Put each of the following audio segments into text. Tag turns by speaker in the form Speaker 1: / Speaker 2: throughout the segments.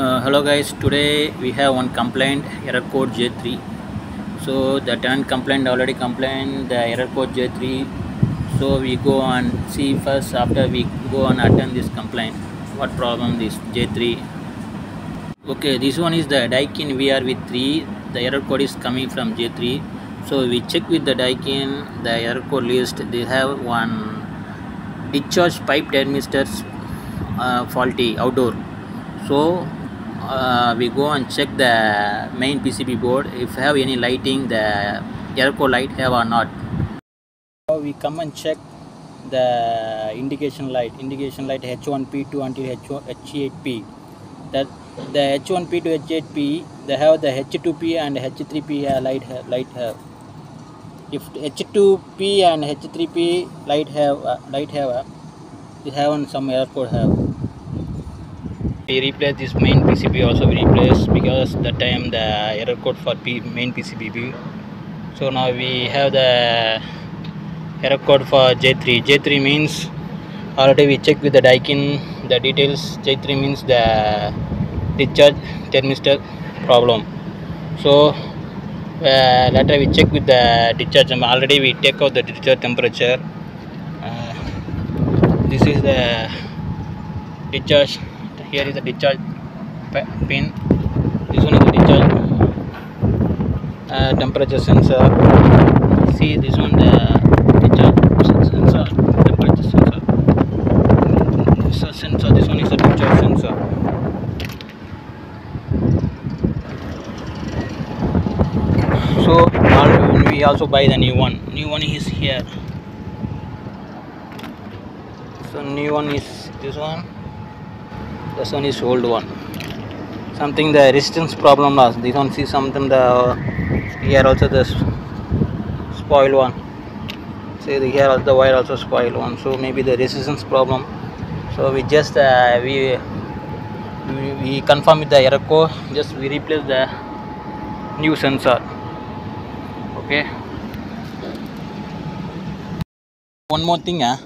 Speaker 1: Uh, hello guys, today we have one complaint error code J3. So the tenant complaint already complained the error code J3. So we go and see first after we go and attend this complaint. What problem this J3? Okay, this one is the Daikin VRV 3. The error code is coming from J3. So we check with the Daikin the error code list. They have one discharge pipe thermistors uh, faulty outdoor so uh, we go and check the main PCB board if have any lighting the code light have or not. We come and check the indication light. Indication light H1P2 until H8P that the H1P to H8P they have the H2P and H3P light light have. If H2P and H3P light have uh, light have uh, they have some error code have we replace this main PCB also we replace because the time the error code for P main PCB so now we have the error code for J3 J3 means already we check with the Daikin the details. J3 means the discharge thermistor problem. So uh, later we check with the discharge already we take out the discharge temperature. Uh, this is the discharge here is the discharge pin. This one is the discharge uh, temperature sensor. See this one the discharge sensor temperature sensor. This is sensor this one is the discharge sensor. So we also buy the new one. New one is here. So new one is this one this one is old one. Something the resistance problem loss this one see something the here also the spoil one. See the here also the wire also spoil one. So maybe the resistance problem. So we just uh, we, we we confirm with the error code. Just we replace the new sensor. Okay? One more thing uh,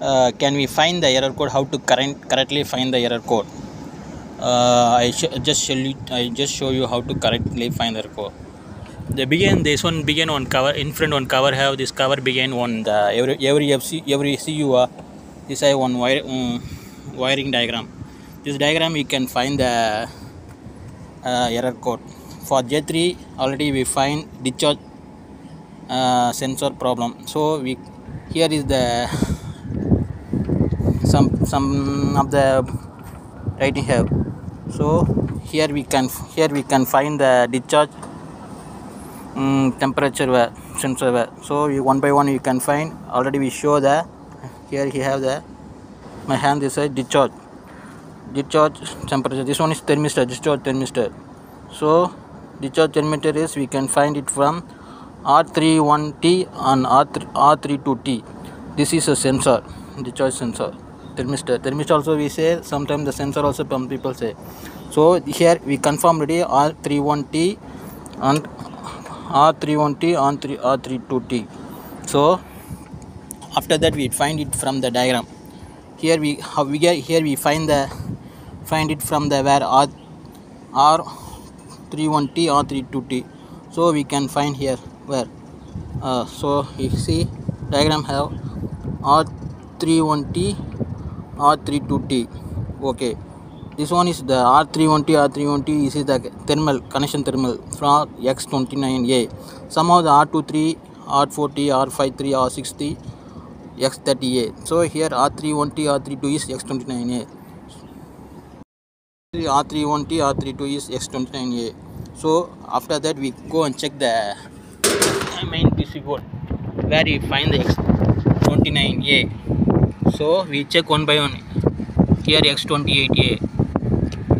Speaker 1: uh, can we find the error code? How to current correctly find the error code? Uh, I just show you I just show you how to correctly find the error code. The begin this one begin on cover in front on cover have this cover begin on the every every FC every CU uh, this I one wire um, wiring diagram. This diagram you can find the uh, error code. For J3 already we find discharge uh, sensor problem. So we here is the some of the writing here. So here we can here we can find the discharge um, temperature sensor so we one by one you can find. Already we show the here he have the my hand is a discharge. Discharge temperature this one is thermistor discharge thermistor. So discharge thermometer is we can find it from R31T and R3, R32T this is a sensor discharge sensor thermistor thermistor also we say sometimes the sensor also some people say. So here we confirm already r31t and r31t and 3 r32t so after that we find it from the diagram. Here we how we get here we find the find it from the where r r31t r32t so we can find here where uh, so you see diagram have r31t R32T okay this one is the R31T R31T this is the thermal connection thermal from X29A somehow the R23 R40 R53 R60 X30A so here R31T R32 is X29A R31T R32 is X29A so after that we go and check the main PC board where we find the X29A so we check one by one. Here x28a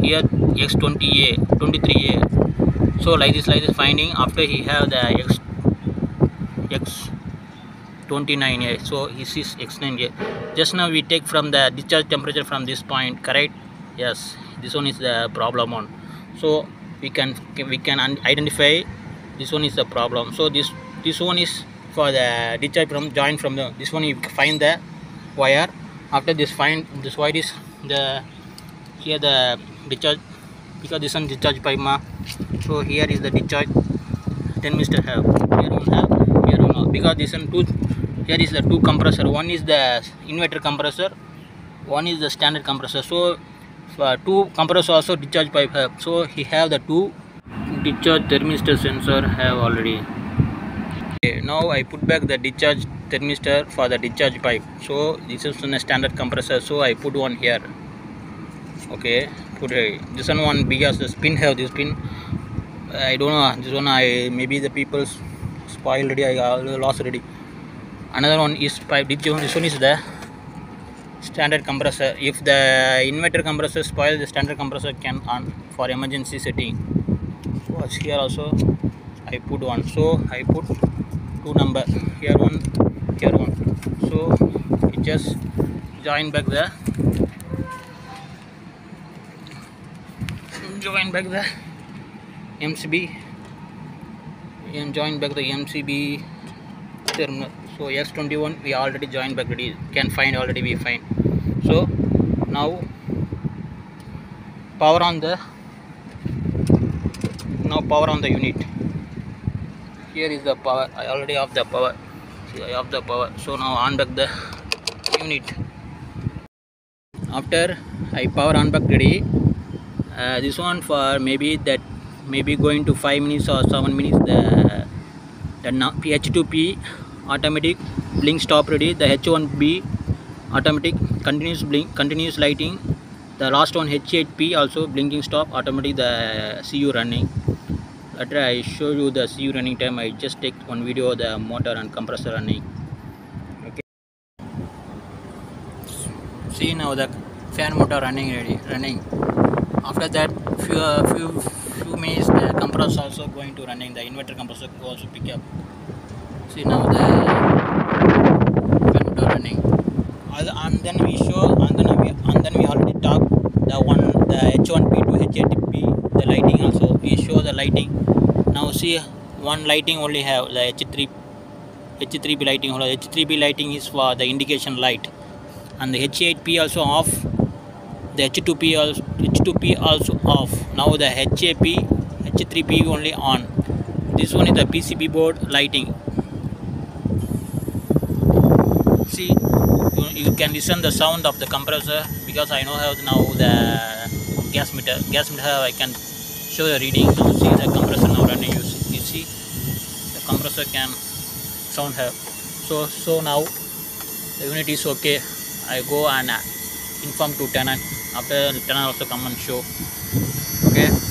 Speaker 1: here x20a 23a so like this like this finding after he have the x x 29a so he sees x9a just now we take from the discharge temperature from this point correct? Yes. This one is the problem one. So we can we can identify this one is the problem. So this this one is for the discharge from join from the this one you find the wire. After this find this wire is the here the discharge because this one discharge pipe ma. So here is the discharge thermistor have here one have here one have. because this one two here is the two compressor. One is the inverter compressor. One is the standard compressor. So for two compressor also discharge pipe have. So he have the two discharge thermistor sensor have already. Okay, now I put back the discharge thermistor for the discharge pipe. So this is a standard compressor. So I put one here. Okay put a, this one one because the spin have this pin I don't know this one I maybe the people spoiled already I lost already another one is pipe this one is the standard compressor. If the inverter compressor spoil the standard compressor can on for emergency setting. Was here also. I put one. So I put two number. Here one so it just join back there. Join back the MCB and join back the MCB terminal. So S21 we already joined back already can find already we find. So now power on the now power on the unit. Here is the power I already have the power see I off the power so now on back the unit. After I power on back ready. Uh, this one for maybe that maybe going to 5 minutes or 7 minutes the the no- H2P automatic blink stop ready. The H1P automatic continuous blink continuous lighting. The last one H8P also blinking stop automatic the CU running later I show you the CU running time. I just take one video of the motor and compressor running. Okay. See now the fan motor running ready running. After that few uh, few few minutes the compressor also going to running. The inverter compressor also pick up. See now the fan motor running. And then we show and then we and then we already talk the one the h1p to h8p the lighting also we show the lighting now see one lighting only have the h3 h3p lighting only h3p lighting is for the indication light and the h8p also off the H2P also H2P also off. Now the HAP H3P only on. This one is the PCB board lighting. See, you, can listen the sound of the compressor because I know how now the gas meter. Gas meter I can show the reading. Now see the compressor now running. You see, you see the compressor can sound have. So so now the unit is okay. I go and uh, inform to tenant after tenant also come and show okay